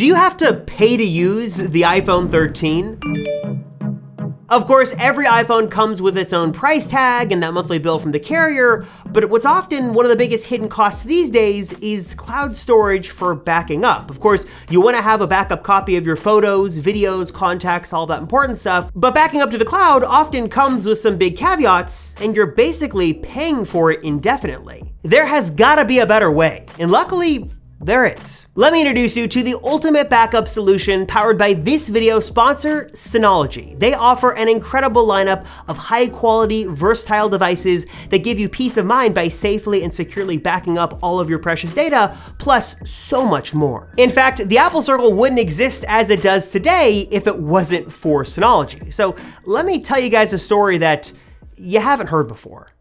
Do you have to pay to use the iPhone 13? Of course, every iPhone comes with its own price tag and that monthly bill from the carrier, but what's often one of the biggest hidden costs these days is cloud storage for backing up. Of course, you want to have a backup copy of your photos, videos, contacts, all that important stuff, but backing up to the cloud often comes with some big caveats, and you're basically paying for it indefinitely. There has gotta be a better way, and luckily, there is. Let me introduce you to the ultimate backup solution powered by this video sponsor, Synology. They offer an incredible lineup of high quality, versatile devices that give you peace of mind by safely and securely backing up all of your precious data, plus so much more. In fact, the Apple Circle wouldn't exist as it does today if it wasn't for Synology. So let me tell you guys a story that you haven't heard before.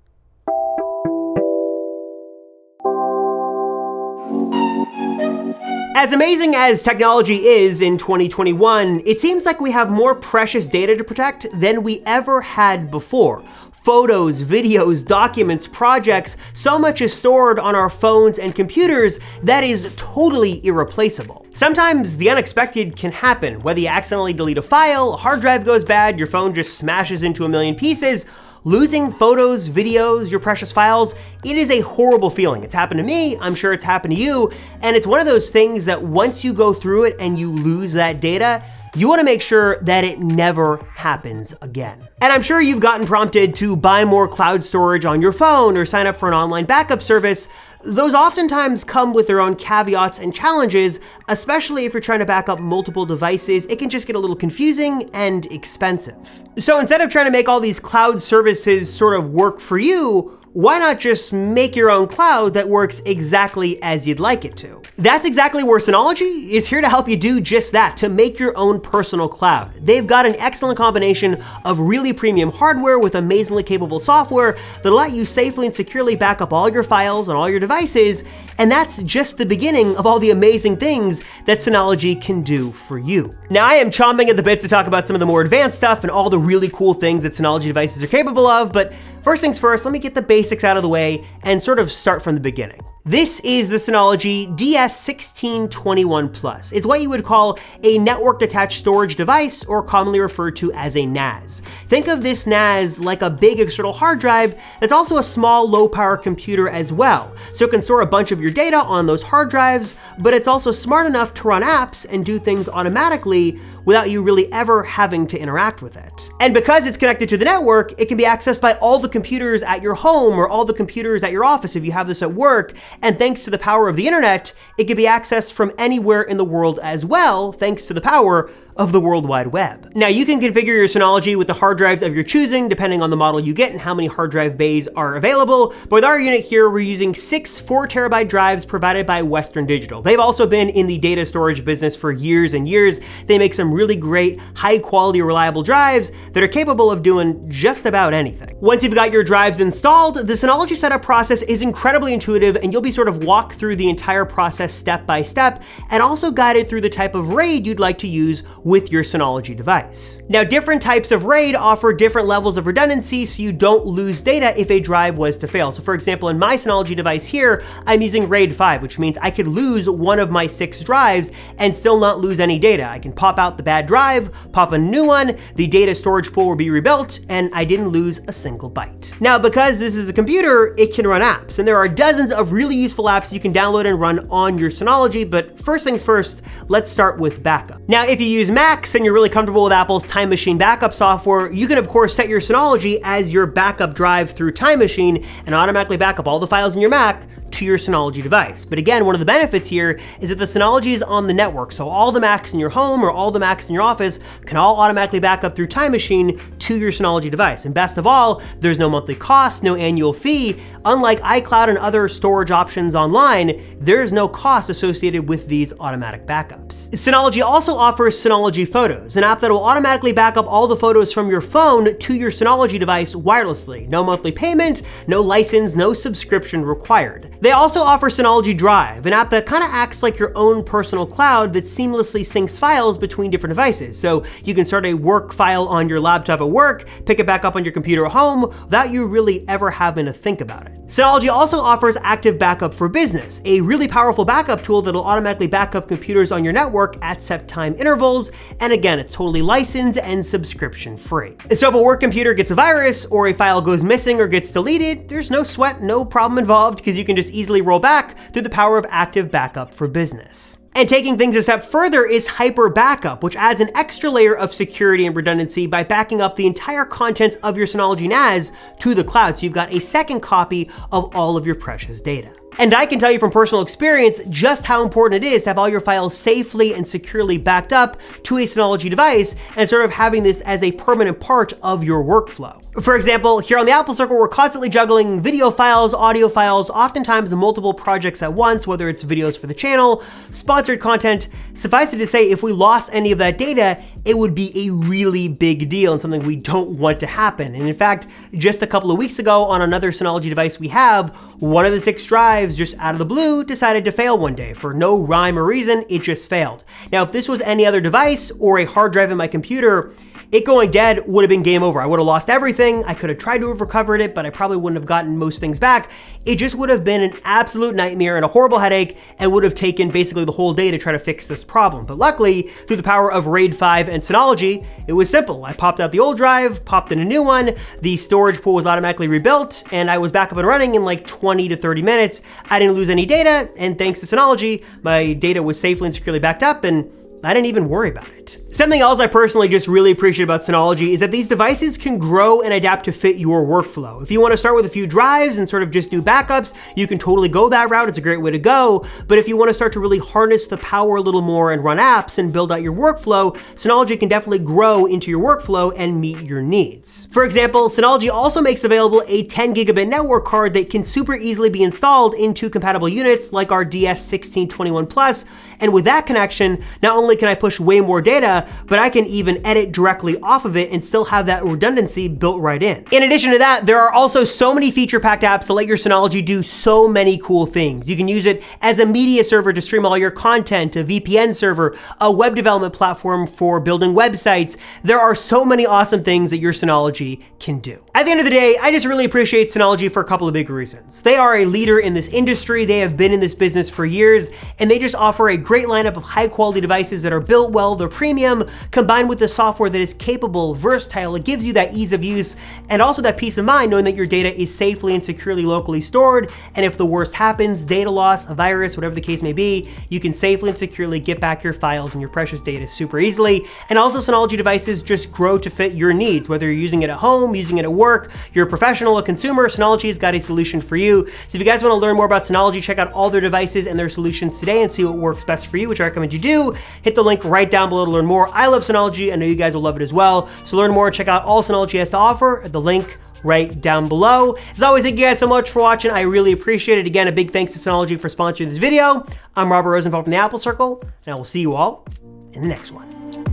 As amazing as technology is in 2021, it seems like we have more precious data to protect than we ever had before. Photos, videos, documents, projects, so much is stored on our phones and computers that is totally irreplaceable. Sometimes the unexpected can happen, whether you accidentally delete a file, a hard drive goes bad, your phone just smashes into a million pieces, Losing photos, videos, your precious files, it is a horrible feeling. It's happened to me, I'm sure it's happened to you, and it's one of those things that once you go through it and you lose that data, you wanna make sure that it never happens again. And I'm sure you've gotten prompted to buy more cloud storage on your phone or sign up for an online backup service. Those oftentimes come with their own caveats and challenges, especially if you're trying to back up multiple devices, it can just get a little confusing and expensive. So instead of trying to make all these cloud services sort of work for you, why not just make your own cloud that works exactly as you'd like it to? That's exactly where Synology is here to help you do just that, to make your own personal cloud. They've got an excellent combination of really premium hardware with amazingly capable software that'll let you safely and securely back up all your files on all your devices, and that's just the beginning of all the amazing things that Synology can do for you. Now, I am chomping at the bits to talk about some of the more advanced stuff and all the really cool things that Synology devices are capable of, but First things first, let me get the basics out of the way and sort of start from the beginning. This is the Synology DS1621 Plus. It's what you would call a network-attached storage device or commonly referred to as a NAS. Think of this NAS like a big external hard drive that's also a small low power computer as well. So it can store a bunch of your data on those hard drives, but it's also smart enough to run apps and do things automatically without you really ever having to interact with it. And because it's connected to the network, it can be accessed by all the computers at your home or all the computers at your office if you have this at work, and thanks to the power of the internet, it can be accessed from anywhere in the world as well, thanks to the power of the World Wide Web. Now you can configure your Synology with the hard drives of your choosing depending on the model you get and how many hard drive bays are available, but with our unit here we're using six 4 terabyte drives provided by Western Digital. They've also been in the data storage business for years and years. They make some really great, high quality, reliable drives that are capable of doing just about anything. Once you've got your drives installed, the Synology setup process is incredibly intuitive and you'll be sort of walked through the entire process step by step and also guided through the type of RAID you'd like to use with your Synology device. Now, different types of RAID offer different levels of redundancy so you don't lose data if a drive was to fail. So for example, in my Synology device here, I'm using RAID 5, which means I could lose one of my six drives and still not lose any data. I can pop out the bad drive, pop a new one, the data storage pool will be rebuilt, and I didn't lose a single byte. Now, because this is a computer, it can run apps, and there are dozens of really useful apps you can download and run on your Synology, but first things first, let's start with backup. Now, if you use Macs and you're really comfortable with Apple's Time Machine backup software, you can of course set your Synology as your backup drive through Time Machine and automatically backup all the files in your Mac to your Synology device. But again, one of the benefits here is that the Synology is on the network, so all the Macs in your home or all the Macs in your office can all automatically back up through Time Machine to your Synology device. And best of all, there's no monthly cost, no annual fee. Unlike iCloud and other storage options online, there's no cost associated with these automatic backups. Synology also offers Synology Photos, an app that will automatically back up all the photos from your phone to your Synology device wirelessly. No monthly payment, no license, no subscription required. They also offer Synology Drive, an app that kind of acts like your own personal cloud that seamlessly syncs files between different devices. So you can start a work file on your laptop at work, pick it back up on your computer at home, without you really ever having to think about it. Synology also offers Active Backup for Business, a really powerful backup tool that'll automatically back up computers on your network at set time intervals, and again, it's totally licensed and subscription free. So if a work computer gets a virus, or a file goes missing or gets deleted, there's no sweat, no problem involved, because you can just easily roll back through the power of Active Backup for Business. And taking things a step further is Hyper Backup, which adds an extra layer of security and redundancy by backing up the entire contents of your Synology NAS to the cloud, so you've got a second copy of all of your precious data. And I can tell you from personal experience just how important it is to have all your files safely and securely backed up to a Synology device and sort of having this as a permanent part of your workflow. For example, here on the Apple Circle, we're constantly juggling video files, audio files, oftentimes multiple projects at once, whether it's videos for the channel, sponsored content. Suffice it to say, if we lost any of that data, it would be a really big deal and something we don't want to happen. And in fact, just a couple of weeks ago on another Synology device we have, one of the six drives just out of the blue decided to fail one day. For no rhyme or reason, it just failed. Now, if this was any other device or a hard drive in my computer, it going dead would have been game over. I would have lost everything. I could have tried to have recovered it, but I probably wouldn't have gotten most things back. It just would have been an absolute nightmare and a horrible headache and would have taken basically the whole day to try to fix this problem. But luckily, through the power of RAID 5 and Synology, it was simple. I popped out the old drive, popped in a new one, the storage pool was automatically rebuilt, and I was back up and running in like 20 to 30 minutes. I didn't lose any data, and thanks to Synology, my data was safely and securely backed up, and I didn't even worry about it. Something else I personally just really appreciate about Synology is that these devices can grow and adapt to fit your workflow. If you want to start with a few drives and sort of just do backups, you can totally go that route. It's a great way to go. But if you want to start to really harness the power a little more and run apps and build out your workflow, Synology can definitely grow into your workflow and meet your needs. For example, Synology also makes available a 10 gigabit network card that can super easily be installed into compatible units like our DS1621 Plus. And with that connection, not only can I push way more data, but I can even edit directly off of it and still have that redundancy built right in. In addition to that, there are also so many feature-packed apps that let your Synology do so many cool things. You can use it as a media server to stream all your content, a VPN server, a web development platform for building websites. There are so many awesome things that your Synology can do. At the end of the day, I just really appreciate Synology for a couple of big reasons. They are a leader in this industry, they have been in this business for years, and they just offer a great lineup of high quality devices that are built well, they're premium, combined with the software that is capable, versatile, it gives you that ease of use, and also that peace of mind knowing that your data is safely and securely locally stored, and if the worst happens, data loss, a virus, whatever the case may be, you can safely and securely get back your files and your precious data super easily. And also Synology devices just grow to fit your needs, whether you're using it at home, using it at work, you're a professional, a consumer, Synology's got a solution for you. So if you guys wanna learn more about Synology, check out all their devices and their solutions today and see what works best for you, which I recommend you do. Hit the link right down below to learn more. I love Synology. I know you guys will love it as well. So learn more check out all Synology has to offer at the link right down below. As always, thank you guys so much for watching. I really appreciate it. Again, a big thanks to Synology for sponsoring this video. I'm Robert Rosenfeld from the Apple Circle, and I will see you all in the next one.